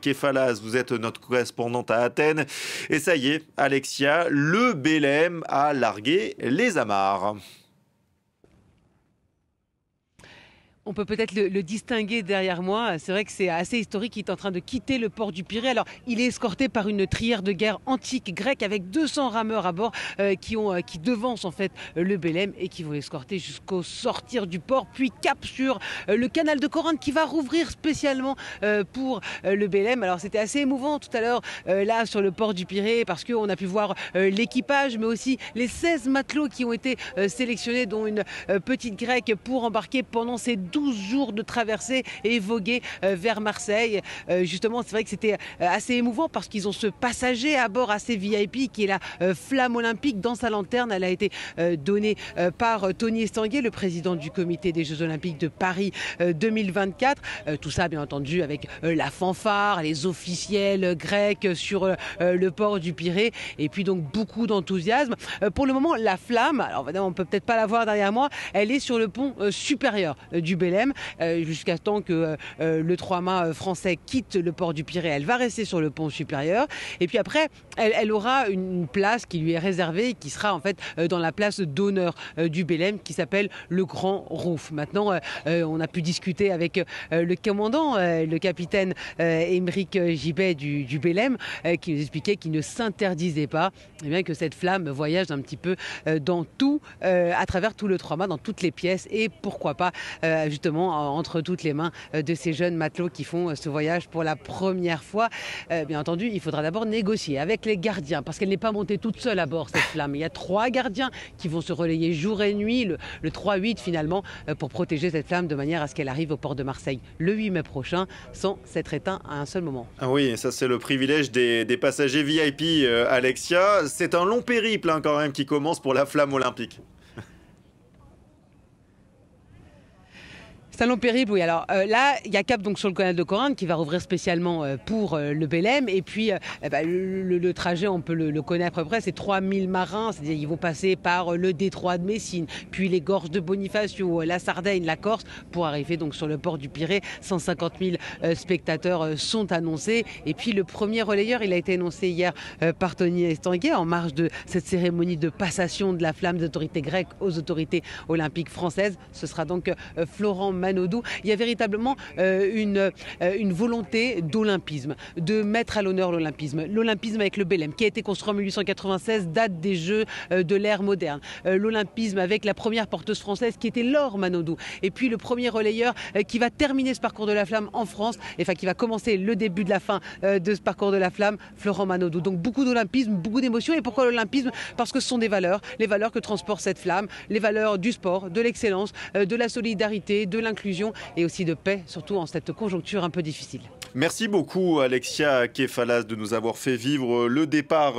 Kefalas, vous êtes notre correspondante à Athènes. Et ça y est, Alexia, le Bélem a largué les amarres. On peut peut-être le, distinguer derrière moi. C'est vrai que c'est assez historique. Il est en train de quitter le port du Pirée. Alors, il est escorté par une trière de guerre antique grecque avec 200 rameurs à bord euh, qui, ont, euh, qui devancent en fait le Bélem et qui vont escorter jusqu'au sortir du port, puis cap sur euh, le canal de Corinthe qui va rouvrir spécialement pour le Bélem. Alors, c'était assez émouvant tout à l'heure là sur le port du Pirée parce qu'on a pu voir l'équipage, mais aussi les 16 matelots qui ont été sélectionnés, dont une petite grecque pour embarquer pendant ces 12 jours de traversée et voguer euh, vers Marseille. Euh, justement, c'est vrai que c'était euh, assez émouvant parce qu'ils ont ce passager à bord assez VIP qui est la flamme olympique dans sa lanterne. Elle a été donnée par Tony Estanguet, le président du comité des Jeux olympiques de Paris 2024. Tout ça, bien entendu, avec la fanfare, les officiels grecs sur le port du Pirée et puis donc beaucoup d'enthousiasme. Pour le moment, la flamme, alors on peut peut-être pas la voir derrière moi, elle est sur le pont supérieur du euh, jusqu'à temps que euh, euh, le trois-mâts français quitte le port du Pirée. Elle va rester sur le pont supérieur. Et puis après, elle, aura une place qui lui est réservée, qui sera en fait dans la place d'honneur du Bélem, qui s'appelle le Grand Rouf. Maintenant, on a pu discuter avec le commandant, le capitaine Émeric Gibet du, du Bélem, qui nous expliquait qu'il ne s'interdisait pas et eh bien, que cette flamme voyage un petit peu dans tout, à travers tout le trois-mâts, dans toutes les pièces, et pourquoi pas justement entre toutes les mains euh, de ces jeunes matelots qui font euh, ce voyage pour la première fois. Euh, bien entendu, il faudra d'abord négocier avec les gardiens parce qu'elle n'est pas montée toute seule à bord cette flamme. Il y a trois gardiens qui vont se relayer jour et nuit, le, 3-8 finalement, pour protéger cette flamme de manière à ce qu'elle arrive au port de Marseille le 8 mai prochain sans s'être éteint à un seul moment. Ah oui, ça c'est le privilège des, passagers VIP, Alexia. C'est un long périple hein, quand même qui commence pour la flamme olympique. Salon périple, oui. Alors euh, là, il y a Cap donc sur le canal de Corinthe qui va rouvrir spécialement euh, pour euh, le Bélem. Et puis eh ben, le, trajet, on peut le, connaître à peu près, c'est 3000 marins. C'est-à-dire ils vont passer par le détroit de Messine, puis les gorges de Bonifacio, la Sardaigne, la Corse, pour arriver donc sur le port du Pirée. 150 000 spectateurs sont annoncés. Et puis le premier relayeur, il a été annoncé hier par Tony Estanguet en marge de cette cérémonie de passation de la flamme des autorités grecques aux autorités olympiques françaises. Ce sera donc Florent il y a véritablement euh, une, euh, une volonté d'olympisme, de mettre à l'honneur l'olympisme. L'olympisme avec le Bélem, qui a été construit en 1896, date des Jeux euh, de l'ère moderne. L'olympisme avec la première porteuse française qui était Laure Manodou. Et puis le premier relayeur qui va terminer ce parcours de la flamme en France, enfin qui va commencer le début de la fin de ce parcours de la flamme, Florent Manodou. Donc beaucoup d'olympisme, beaucoup d'émotions. Et pourquoi l'olympisme? Parce que ce sont des valeurs, les valeurs que transporte cette flamme, les valeurs du sport, de l'excellence, de la solidarité, de l'inclusion et aussi de paix, surtout en cette conjoncture un peu difficile. Merci beaucoup Alexia Kefalas de nous avoir fait vivre le départ